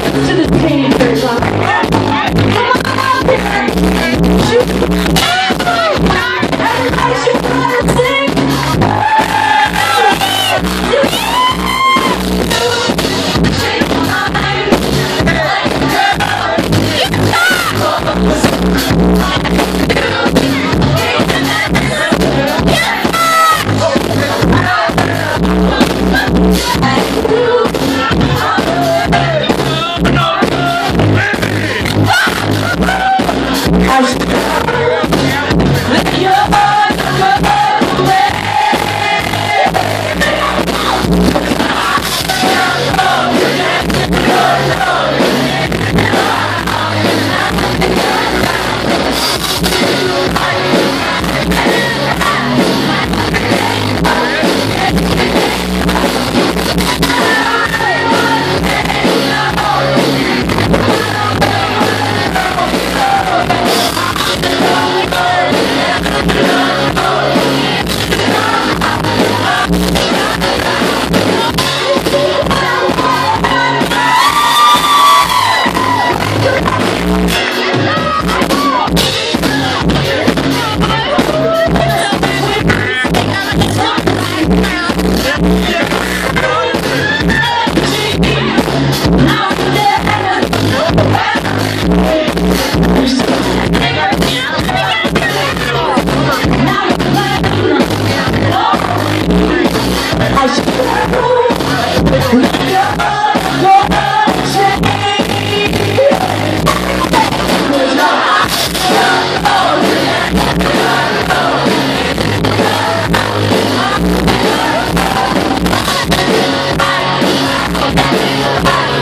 to the team. Bye.